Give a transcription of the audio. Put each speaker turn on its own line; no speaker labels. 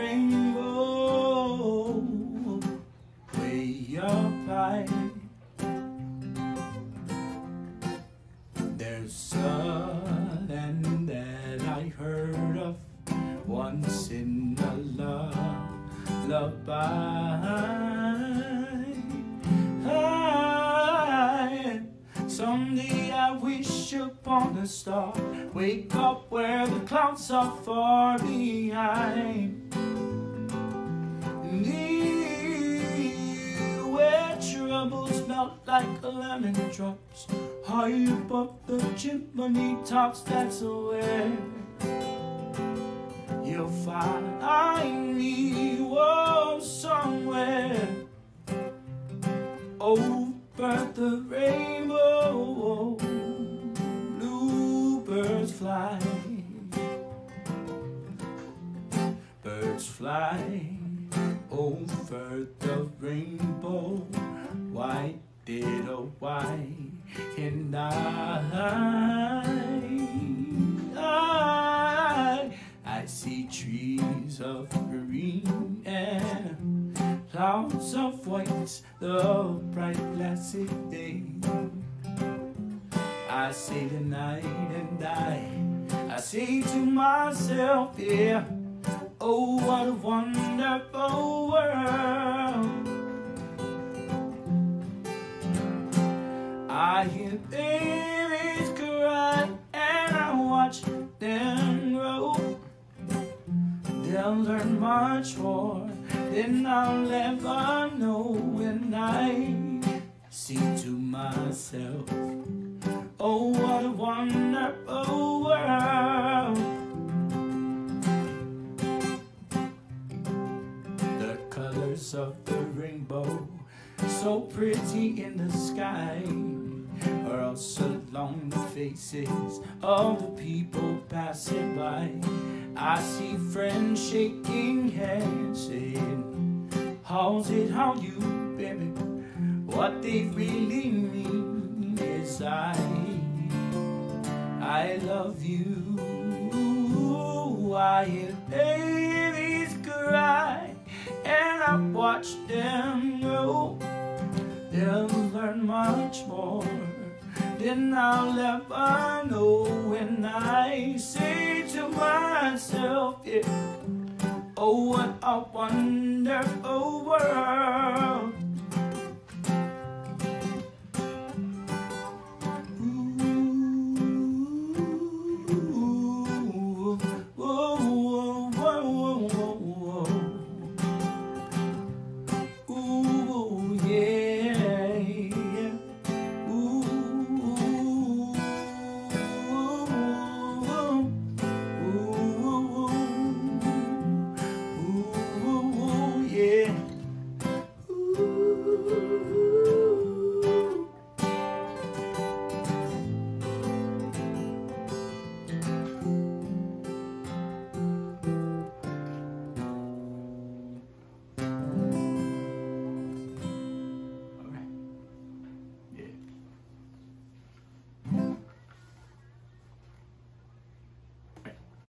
rainbow, way up high. There's land that I heard of once in a lullaby. Someday I wish upon a star, wake up where the clouds are far behind. Where troubles melt like lemon drops, high above the chimney tops, that's where you'll find me. Whoa, somewhere. Over the rainbow, bluebirds fly, birds fly of green and clouds of white, the bright blessed day. I say the night and I, I say to myself, yeah, They'll learn much more than I'll ever know when I sing to myself. Oh, what a wonderful world. The colors of the rainbow, so pretty in the sky, are also along the faces of the people passing by. I see friends shaking hands, saying, How's it, how you, baby? What they really mean is I, I love you. I hear babies cry, and I watch them grow. They'll learn much more than I'll ever know when I say to myself, yeah, oh, what a wonderful world.